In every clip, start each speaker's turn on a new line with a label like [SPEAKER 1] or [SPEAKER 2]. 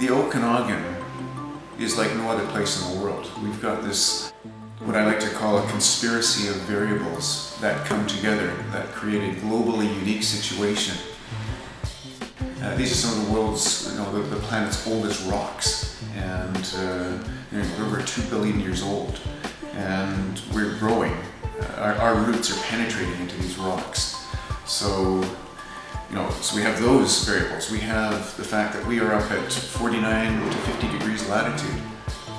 [SPEAKER 1] the Okanagan is like no other place in the world. We've got this, what I like to call a conspiracy of variables that come together that create a globally unique situation. Uh, these are some of the world's, you know, the, the planet's oldest rocks, and uh, we're over two billion years old, and we're growing. Uh, our, our roots are penetrating into these rocks. So you know, so we have those variables. We have the fact that we are up at 49 to 50 degrees latitude.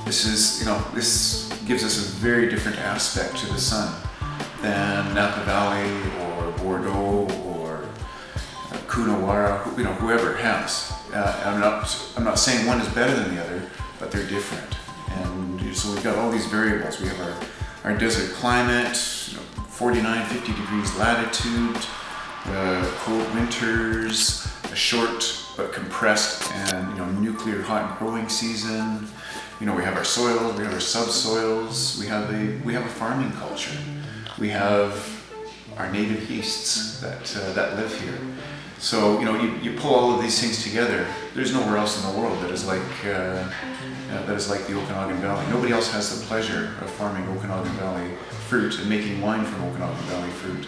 [SPEAKER 1] This is, you know, this gives us a very different aspect to the sun than Napa Valley or Bordeaux or Coonawarra, you know, whoever has. Uh, I'm not, I'm not saying one is better than the other, but they're different. And so we've got all these variables. We have our, our desert climate, you know, 49, 50 degrees latitude, uh, cold winters, a short but compressed and you know nuclear hot growing season. You know we have our soils, we have our subsoils, we have a we have a farming culture, we have our native yeasts that uh, that live here. So you know you, you pull all of these things together. There's nowhere else in the world that is like uh, uh, that is like the Okanagan Valley. Nobody else has the pleasure of farming Okanagan Valley fruit and making wine from Okanagan Valley fruit.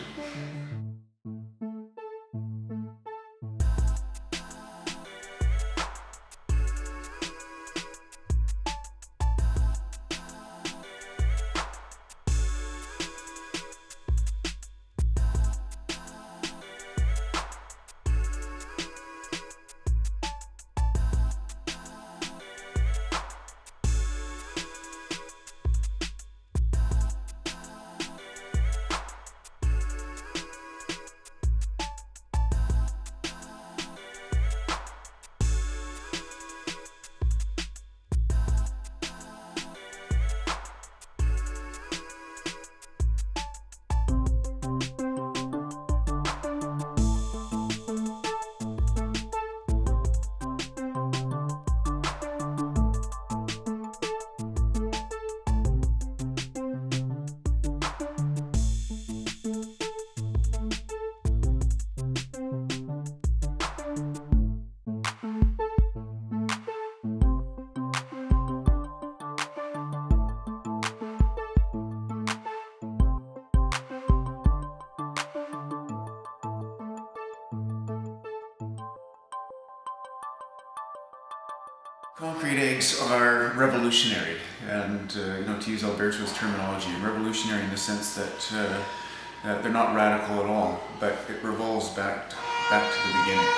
[SPEAKER 1] Concrete eggs are revolutionary, and uh, you know, to use Alberto's terminology, revolutionary in the sense that uh, they're not radical at all, but it revolves back to, back to the beginning.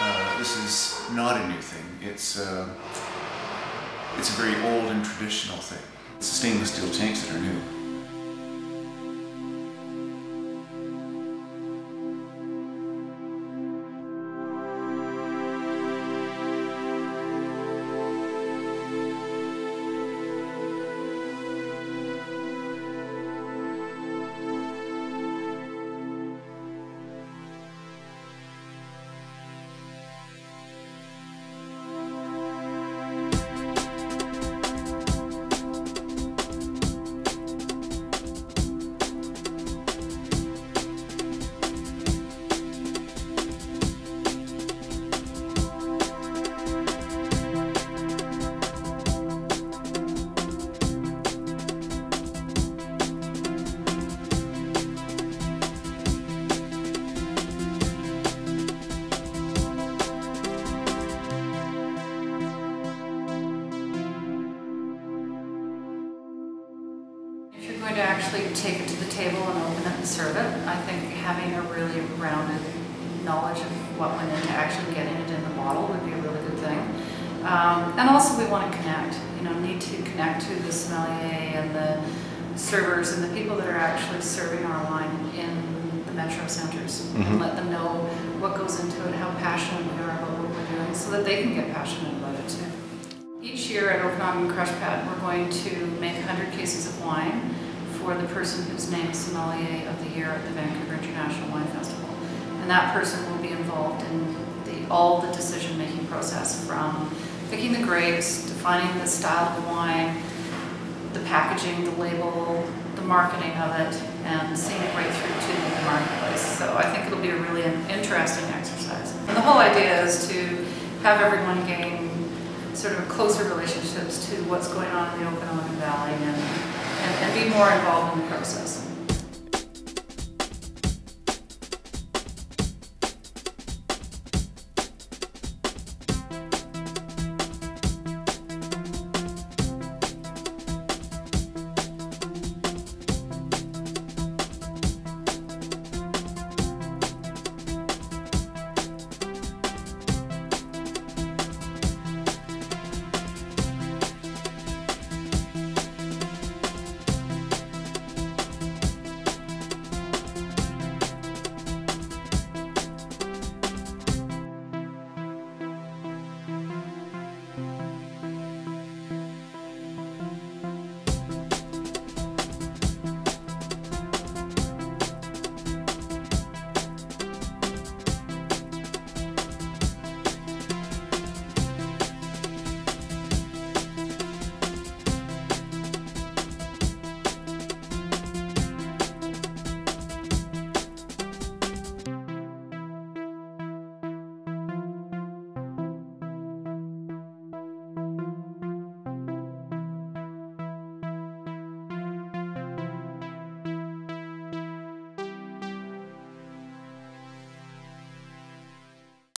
[SPEAKER 1] Uh, this is not a new thing. It's uh, it's a very old and traditional thing. It's stainless steel tanks that are new.
[SPEAKER 2] Going to actually take it to the table and open it and serve it. I think having a really rounded knowledge of what went into actually getting it in the bottle would be a really good thing. Um, and also we want to connect, you know, need to connect to the sommelier and the servers and the people that are actually serving our wine in the metro centers mm -hmm. and let them know what goes into it, how passionate we are about what we're doing so that they can get passionate about it too. Each year at Okanagan Crush Pad, we're going to make 100 cases of wine for the person who's named Sommelier of the Year at the Vancouver International Wine Festival. And that person will be involved in the, all the decision-making process from picking the grapes, defining the style of the wine, the packaging, the label, the marketing of it, and seeing it right through to the marketplace. So I think it'll be a really interesting exercise. And the whole idea is to have everyone gain sort of closer relationships to what's going on in the Okanagan Valley and, and, and be more involved in the process.